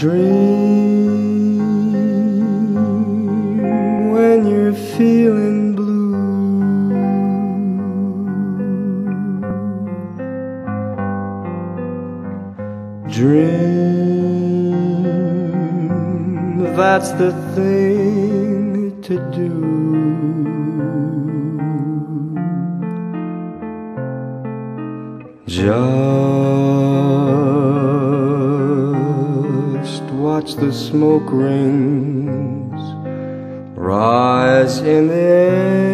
Dream when you're feeling blue. Dream that's the thing to do. Just watch the smoke rings rise in the air.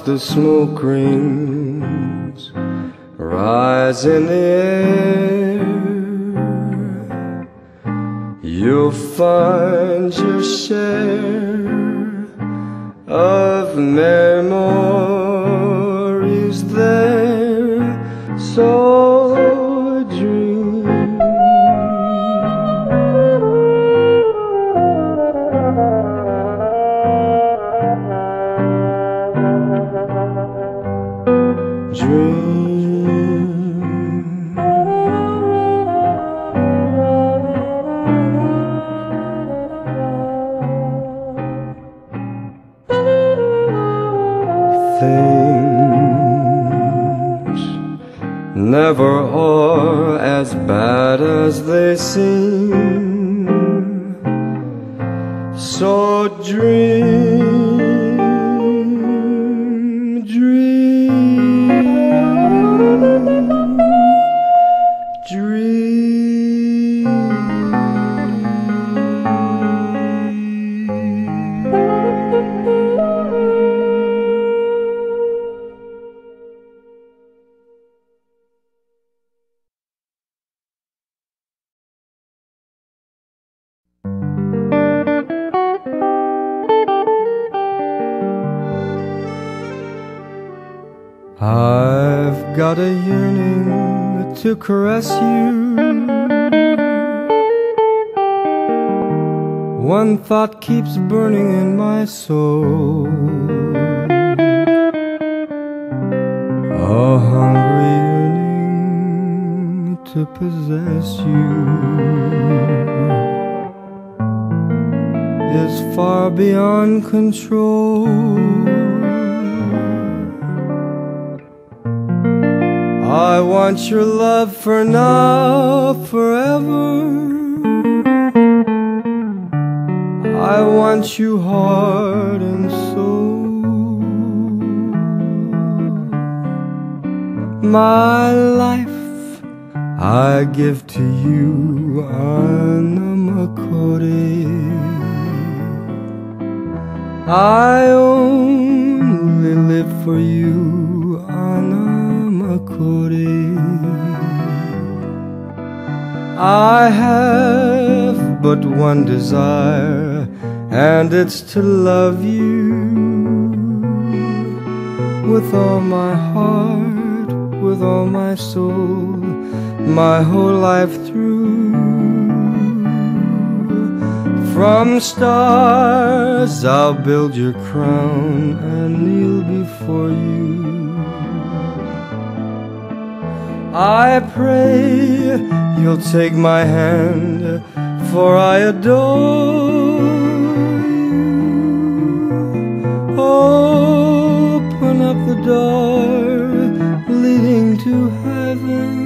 The smoke rings rise in the Dream. To caress you. One thought keeps burning in my soul. A hungry yearning to possess you is far beyond control. I want your love for now, forever. I want you heart and soul. My life I give to you, Anamakore. I only live for you, Anamakore. I have but one desire, and it's to love you with all my heart with all my soul, my whole life through. From stars I'll build your crown and kneel before you. I pray you'll take my hand, for I adore you. Open up the door leading to heaven,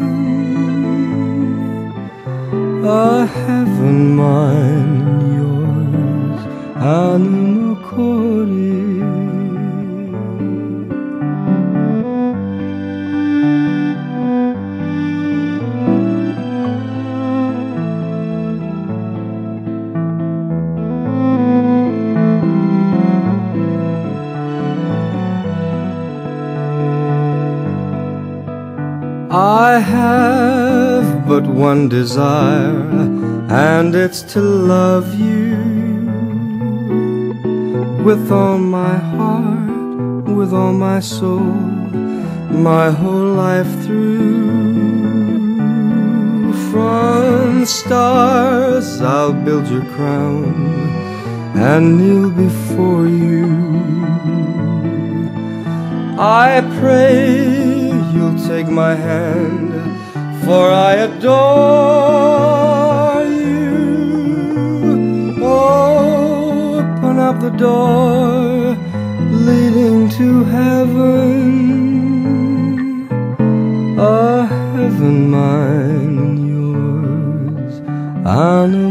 a heaven mine and yours, anima cori. One desire, and it's to love you with all my heart, with all my soul, my whole life through. From stars I'll build your crown and kneel before you. I pray you'll take my hand, for I adore you. Open up the door leading to heaven, a heaven mine and yours, anima cori.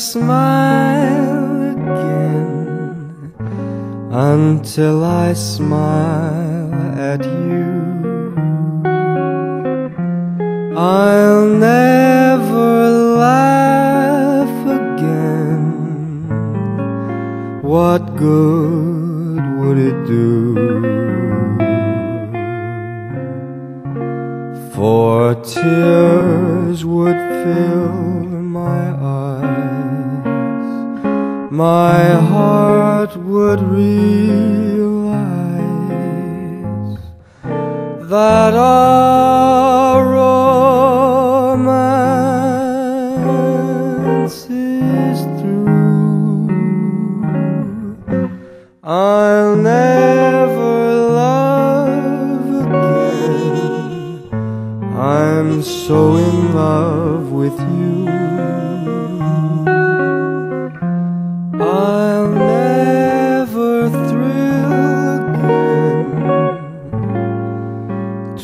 Smile again until I smile at you. I'll never laugh again. What good would it do? For tears would fill my heart would realize that our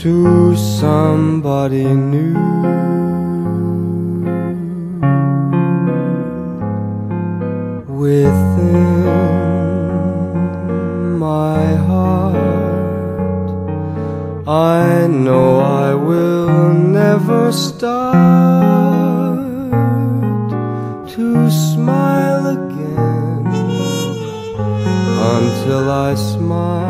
to somebody new. Within my heart, I know I will never start to smile again until I smile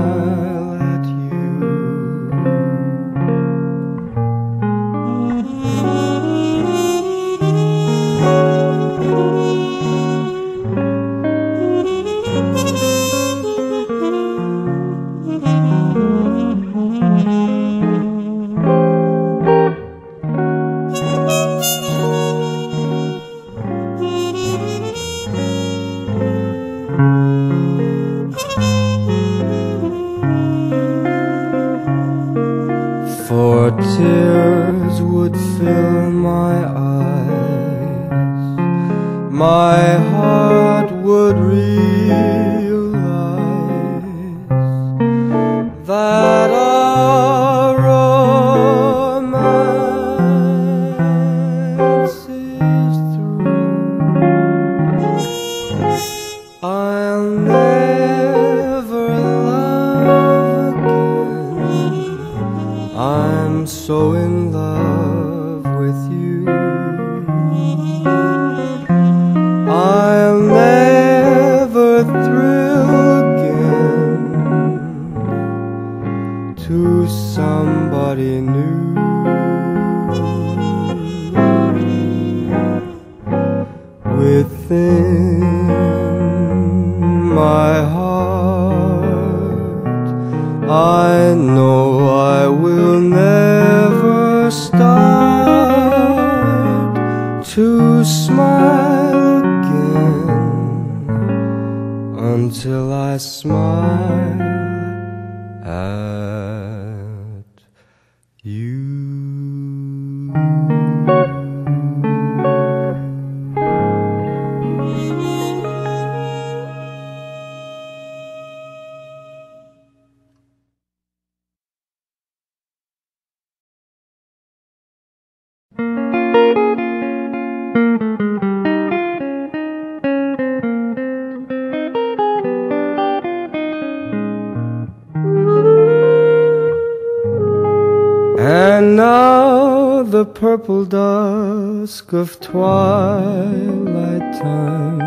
I'll twilight time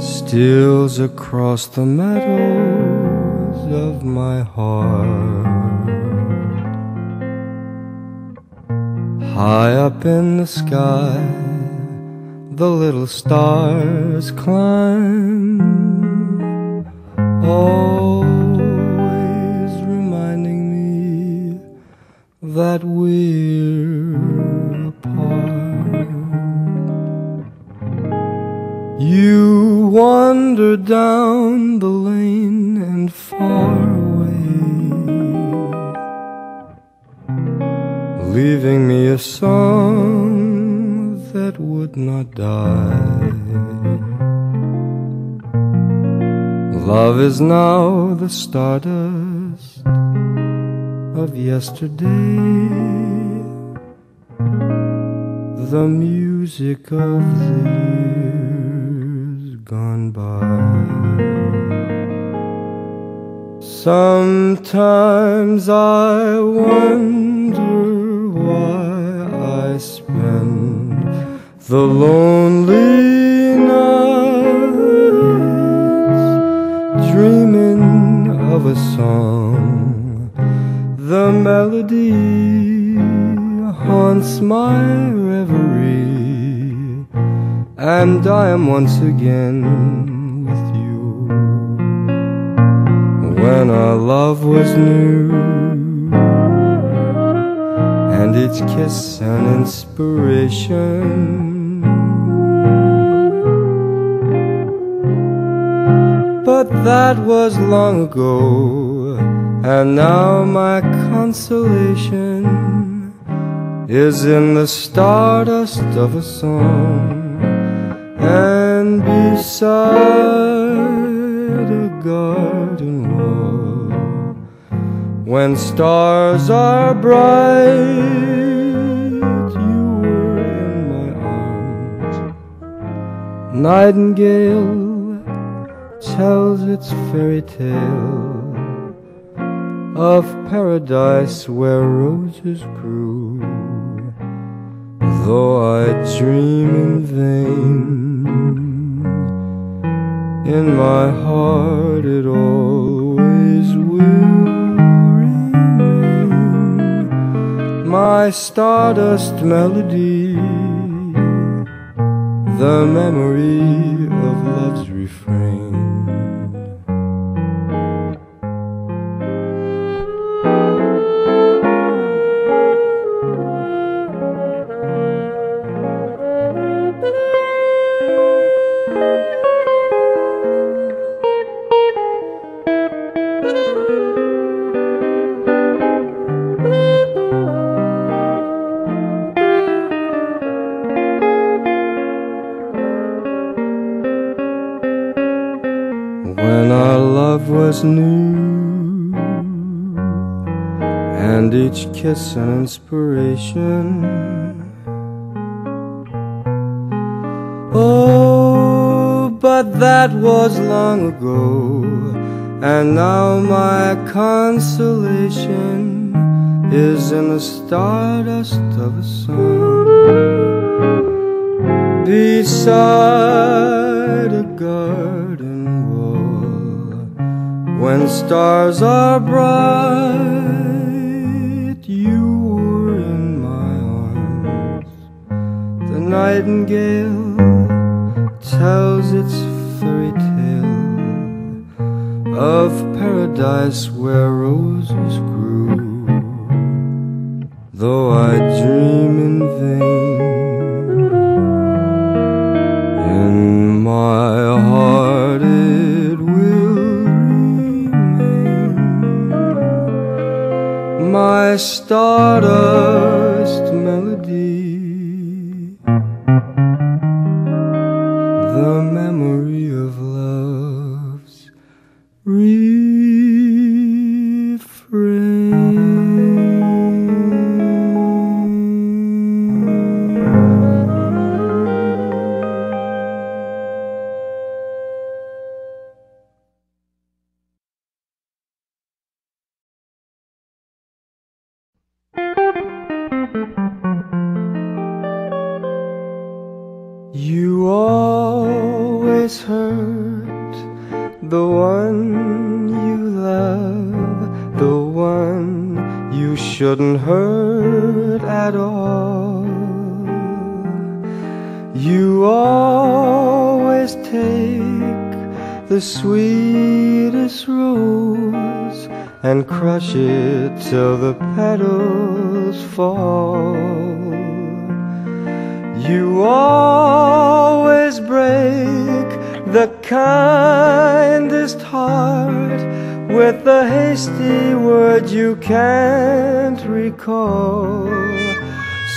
steals across the meadows of my heart. High up in the sky, the little stars climb. Always reminding me that we're You wander down the lane and far away, leaving me a song that would not die. Love is now the stardust of yesterday, the music of the gone by. Sometimes I wonder why I spend the lonely nights dreaming of a song. The melody haunts my reverie, and I am once again with you when our love was new and each kiss an inspiration. But that was long ago, and now my consolation is in the stardust of a song beside a garden wall when stars are bright you were in my arms. Nightingale tells its fairy tale of paradise where roses grew. Though I dream in vain in my heart it always will remain my stardust melody the memory new. And each kiss an inspiration. Oh, but that was long ago, and now my consolation is in the stardust of a song beside a when stars are bright, you were in my arms. The nightingale tells its fairy tale of paradise where roses Stardust melody,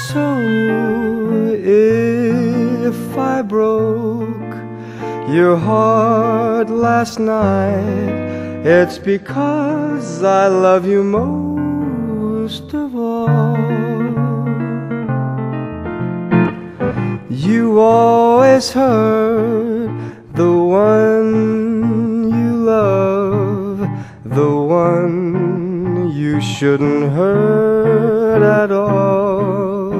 So if I broke your heart last night, it's because I love you most of all. You always hurt the one you love, the one you shouldn't hurt at all.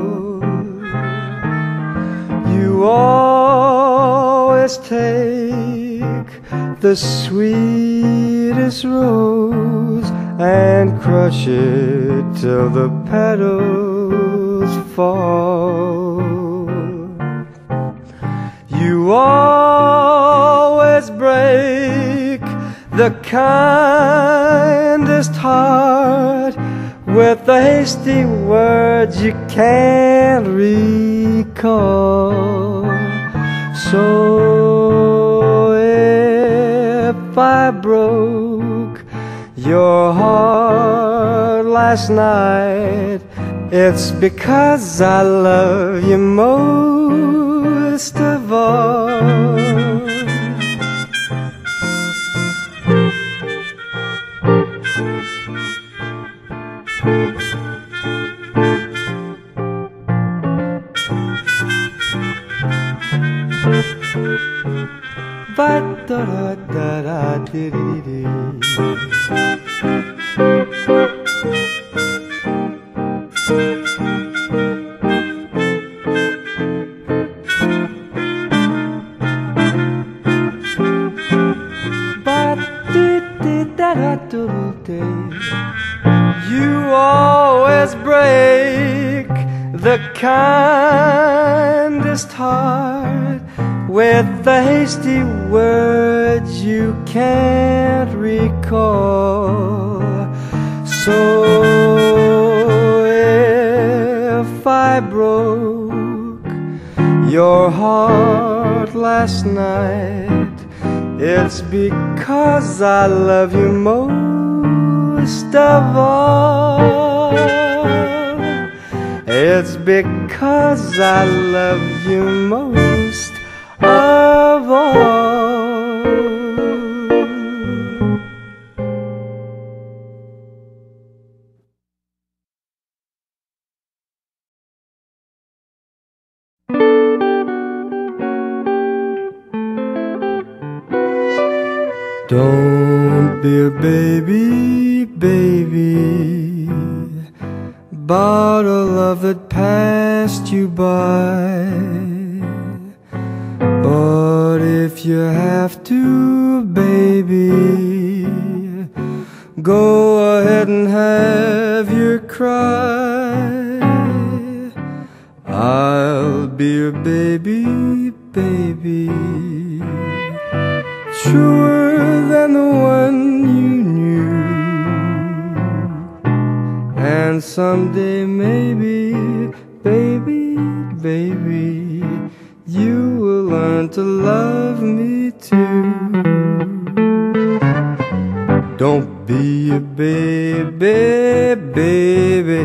You always take the sweetest rose and crush it till the petals fall. You always break the kindest heart with the hasty words you can't recall. So if I broke your heart last night, it's because I love you most of all. Because I love you most of all. It's because I love you Don't be a baby, baby, about a love that passed you by. But if you have to, baby, Go ahead and have your cry. I'll be your baby, And someday, maybe, baby, baby, you will learn to love me too. Don't be a baby, baby.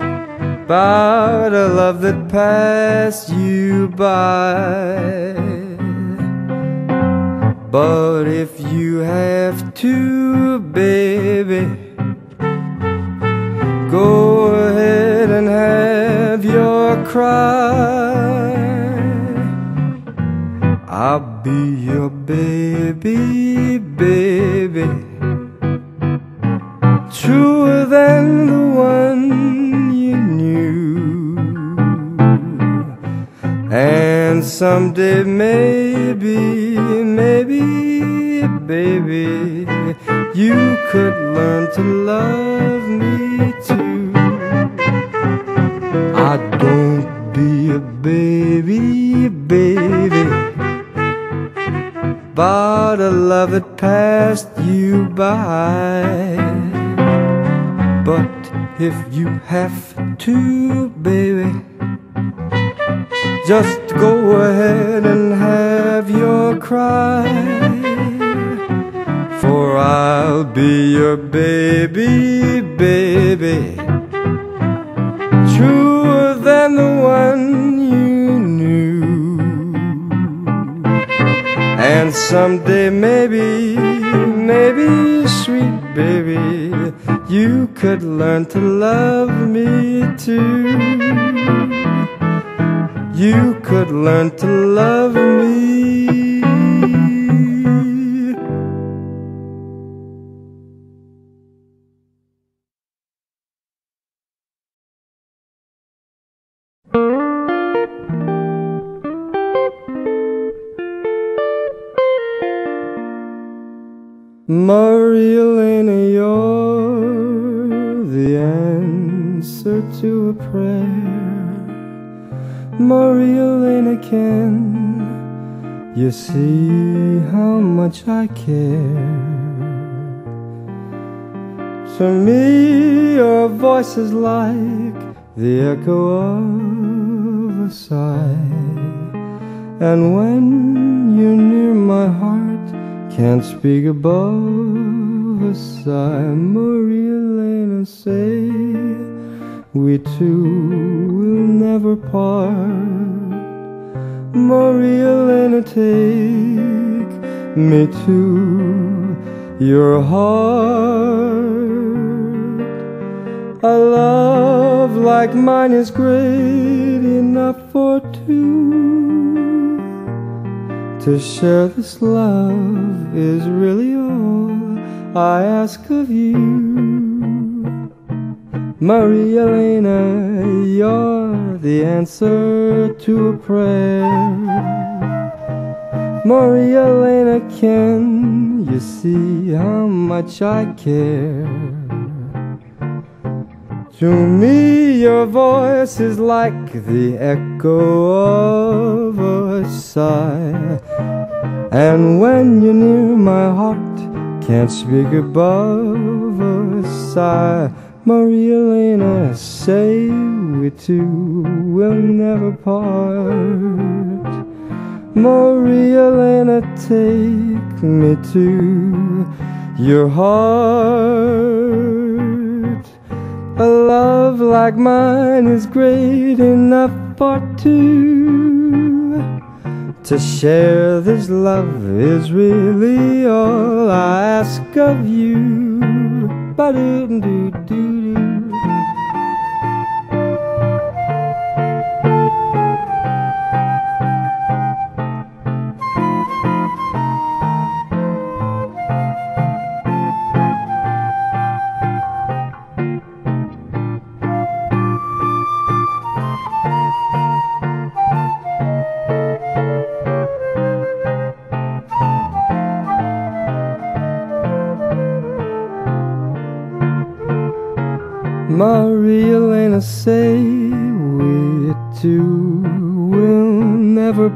About a love that passed you by. But if you have to, baby, cry. I'll be your baby, baby. Truer than the one you knew. And someday, maybe, maybe, baby, you could learn to love me too. I don't baby, baby. But a love that passed you by. But if you have to, baby, just go ahead and have your cry. For I'll be your baby, baby. Truer than the one And someday, maybe, maybe, sweet baby, you could learn to love me too. You could learn to love me. Maria Elena, you're the answer to a prayer. Maria Elena, can you see how much I care? To me, your voice is like the echo of a sigh. And when you're near my heart, can't speak above a sigh. Maria Elena, say we two will never part. Maria Elena, take me to your heart. A love like mine is great enough for two. To share this love is really all I ask of you. Maria Elena, you're the answer to a prayer. Maria Elena, can you see how much I care? To me, your voice is like the echo of a sigh. And when you're near my heart, can't speak above a sigh. Maria Elena, say we two will never part. Maria Elena, take me to your heart. A love like mine is great enough for two. To share this love is really all I ask of you. Ba-do-do-do-do.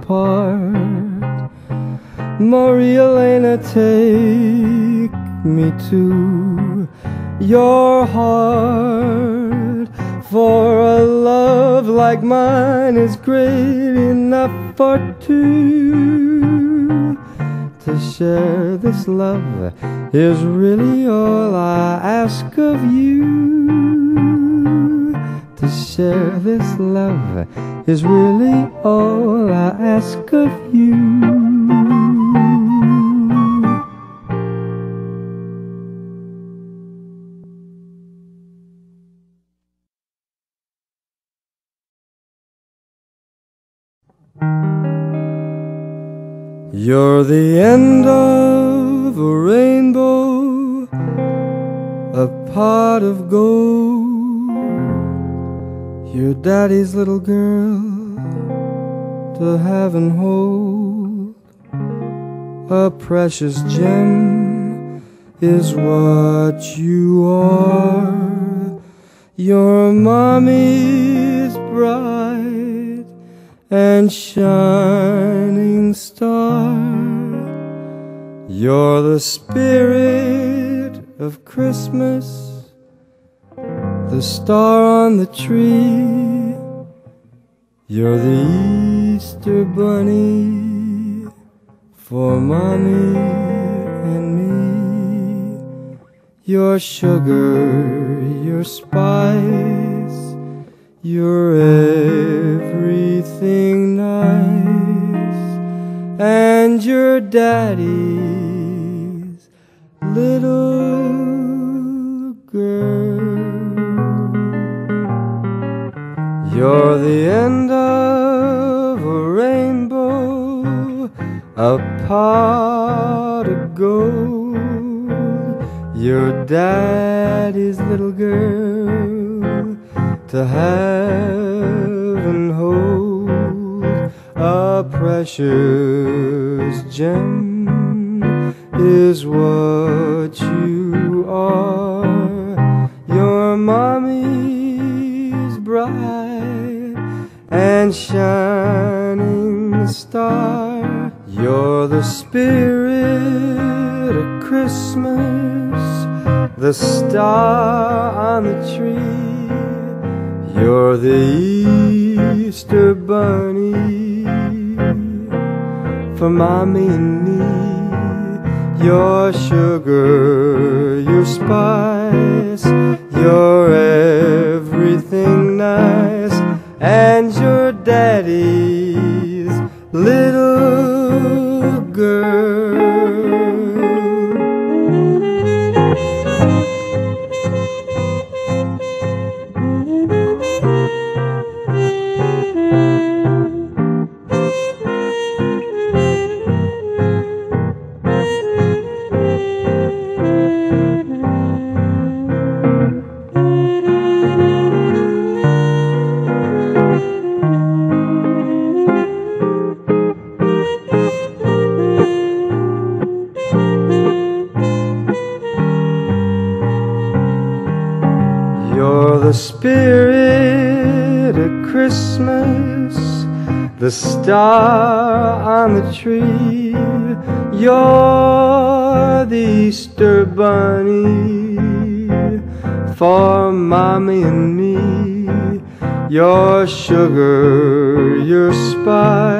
Never part. Maria Elena take me to your heart. For a love like mine is great enough for two. To share this love is really all I ask of you. To share this love is really all I ask of you. You're the end of a rainbow, a pot of gold. Your daddy's little girl to have and hold. A precious gem is what you are. Your mommy's bright and shining star. You're the spirit of Christmas, the star on the tree. You're the Easter bunny for mommy and me. Your sugar, your spice, you're sugar,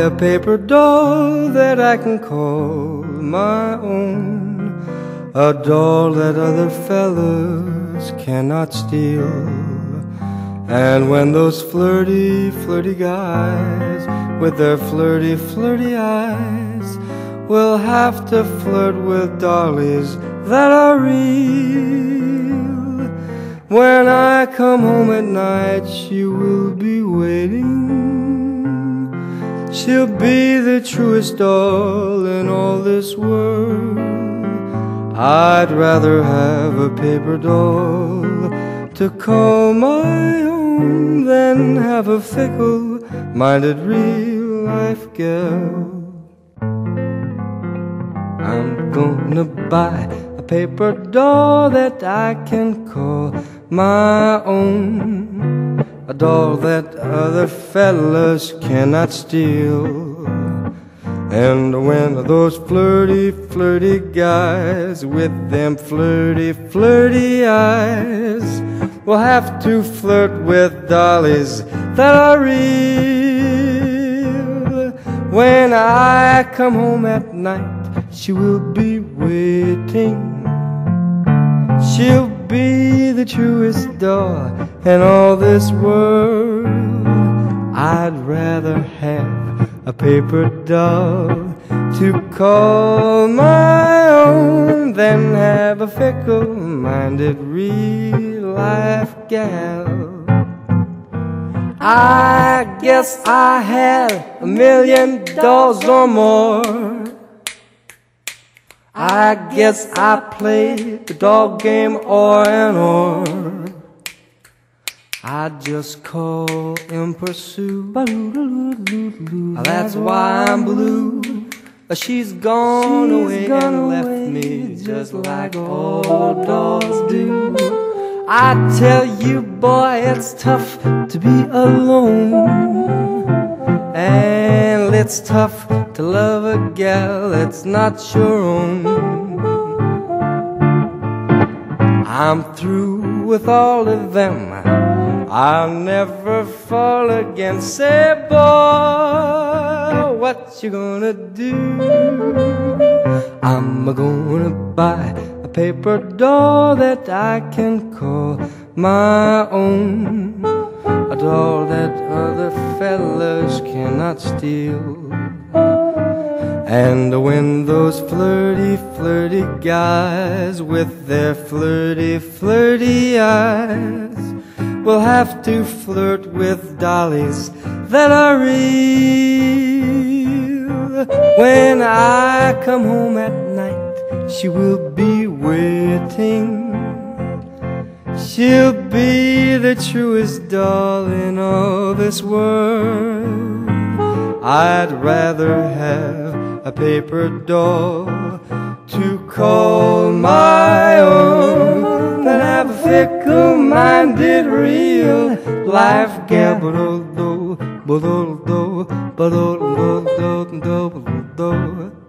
a paper doll that I can call my own. A doll that other fellas cannot steal. And when those flirty, flirty guys with their flirty, flirty eyes will have to flirt with dollies that are real. When I come home at night, she will be waiting. She'll be the truest doll in all this world. I'd rather have a paper doll to call my own than have a fickle minded real life girl. I'm gonna buy a paper doll that I can call my own. A doll that other fellas cannot steal. And when those flirty, flirty guys with them flirty, flirty eyes will have to flirt with dollies that are real. When I come home at night, she will be waiting. She'll be the truest doll in all this world. I'd rather have a paper doll to call my own than have a fickle minded real life gal. I guess I had a million dolls or more. I guess I played the dog game or an or. I just call in pursuit. That's why I'm blue. She's gone She's away gone and left away me just like all dogs do. I tell you, boy, it's tough to be alone. And it's tough to love a gal that's not your own. I'm through with all of them. I'll never fall again. Say, boy, what you gonna do? I'm gonna buy a paper doll that I can call my own. A doll that other fellas cannot steal. And when those flirty, flirty guys with their flirty, flirty eyes will have to flirt with dollies that are real. When I come home at night, she will be waiting. She'll be the truest doll in all this world. I'd rather have a paper doll to call my own than have a fickle-minded real. Life although,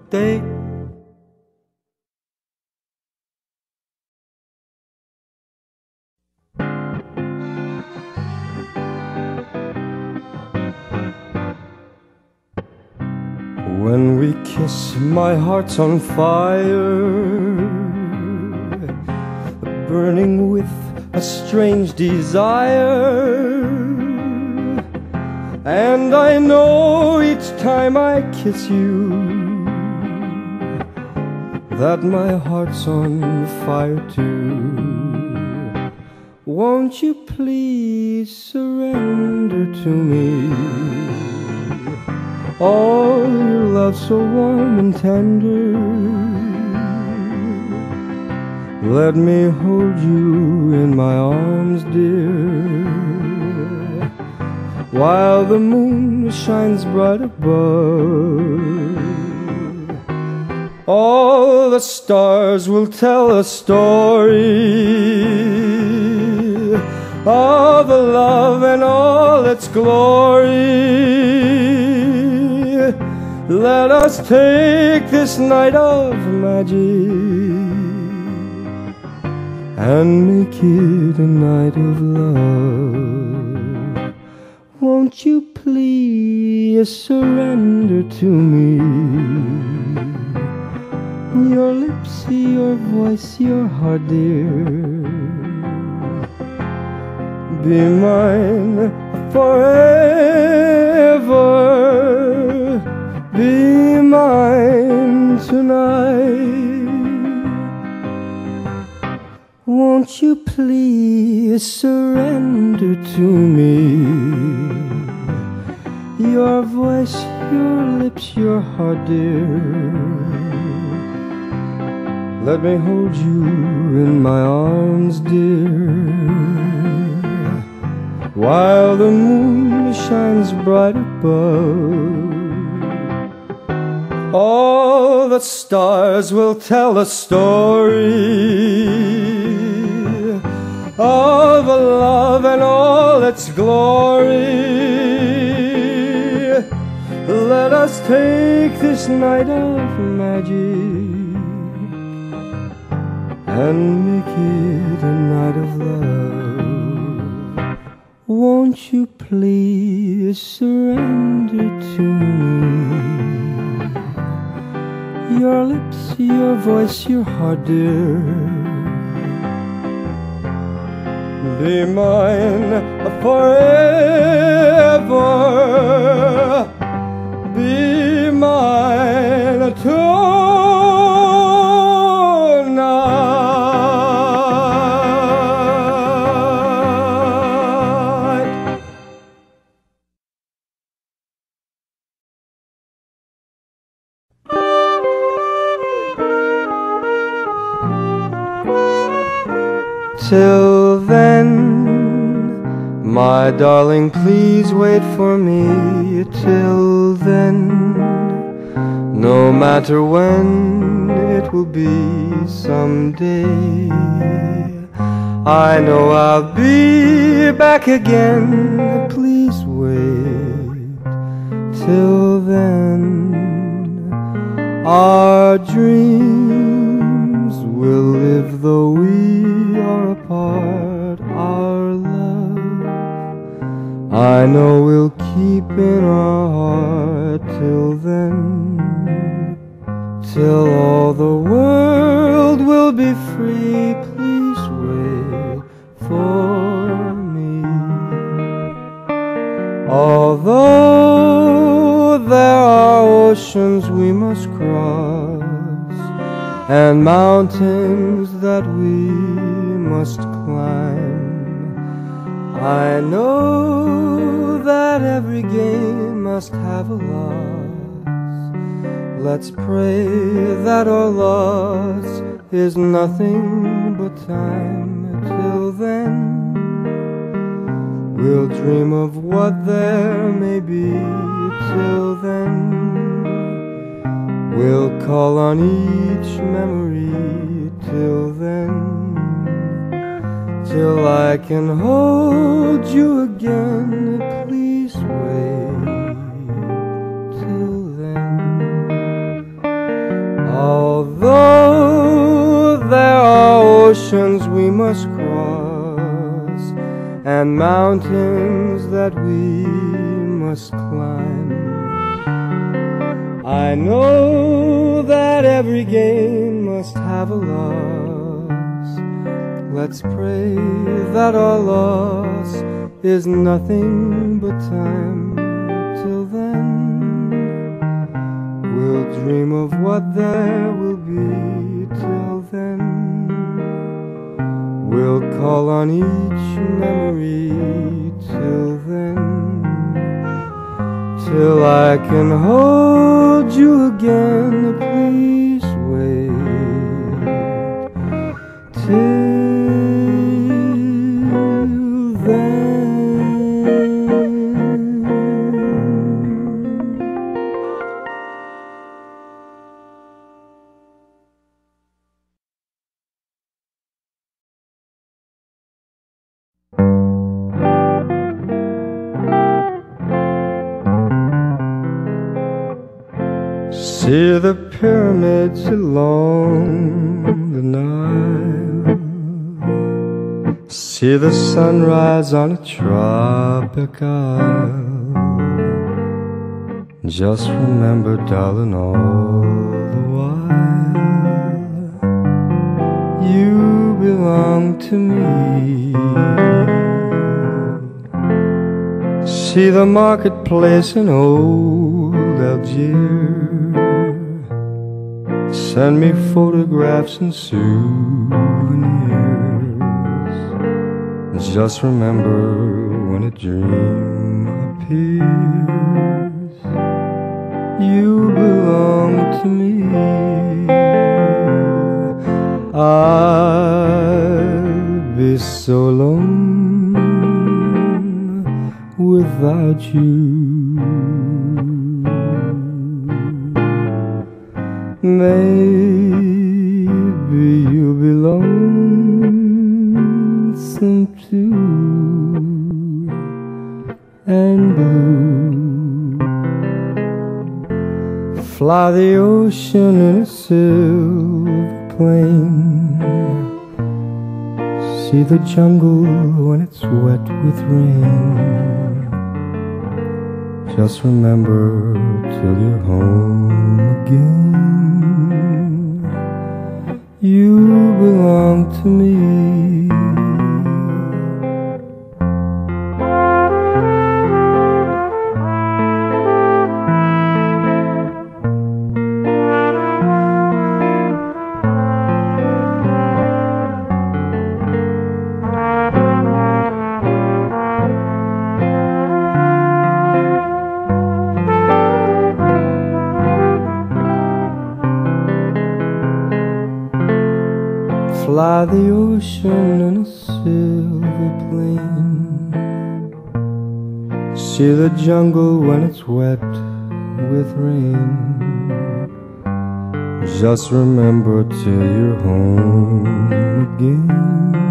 they When we kiss, my heart's on fire, burning with a strange desire. And I know each time I kiss you that my heart's on fire too. Won't you please surrender to me? all your love so warm and tender. Let me hold you in my arms, dear, while the moon shines bright above. All the stars will tell a story of the love and all its glory. Let us take this night of magic and make it a night of love. Won't you please surrender to me? Your lips, your voice, your heart, dear. be mine forever. Be mine tonight. Won't you please surrender to me? Your voice, your lips, your heart, dear. Let me hold you in my arms, dear. While the moon shines bright above. All the stars will tell a story of love and all its glory. Let us take this night of magic and make it a night of love. Won't you please surrender to me? Your lips, your voice, your heart, dear. Be mine forever. Be mine tonight. My darling, please wait for me. Till then, no matter when it will be someday. I know I'll be back again. Please wait till then. Our dreams will live though we are apart. Our love, I know we'll keep in our heart till then. Till all the world will be free. Please wait for me. Although there are oceans we must cross and mountains that we must climb, I know that every game must have a loss. Let's pray that our loss is nothing but time. Till then, We'll dream of what there may be till then. We'll call on each memory till then. Till I can hold you again. Please wait till then. Although there are oceans we must cross and mountains that we must climb, I know that every game must have a loss. Let's pray that our loss is nothing but time. Till then, we'll dream of what there will be. Till then, we'll call on each memory. Till then, till I can hold you again. Please pyramids along the Nile. See the sunrise on a tropic isle. Just remember, darling, all the while you belong to me. see the marketplace in old Algiers. Send me photographs and souvenirs. Just remember when a dream appears, you belong to me. I'd be so alone without you. Maybe you'll be lonesome too and blue. Fly the ocean in a silver plane. See the jungle when it's wet with rain. Just remember till you're home again. You belong to me. Jungle when it's wet with rain. Just remember till you're home again.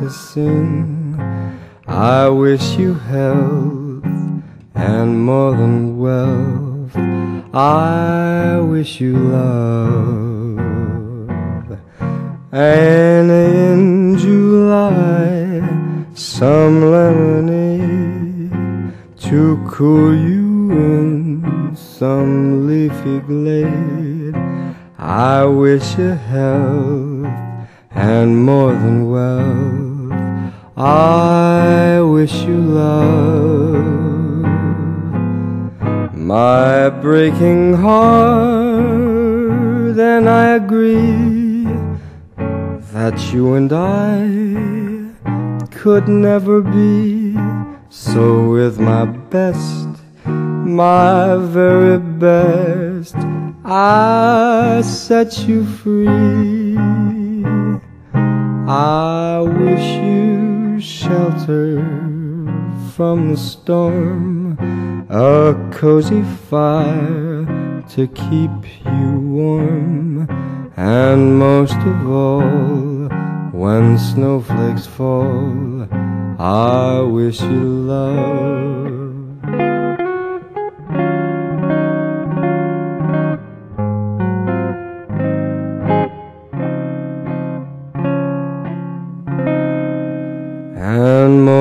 To sing. I wish you health and more than wealth. I wish you love. And in July, some lemonade to cool you in some leafy glade. I wish you health and more than wealth. I wish you love. My breaking heart, and I agree that you and I could never be. So, with my best, my very best, I set you free. I wish you shelter from the storm, a cozy fire to keep you warm, and most of all, when snowflakes fall, I wish you love.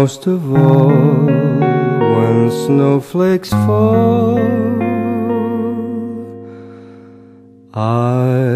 Most of all, when snowflakes fall, I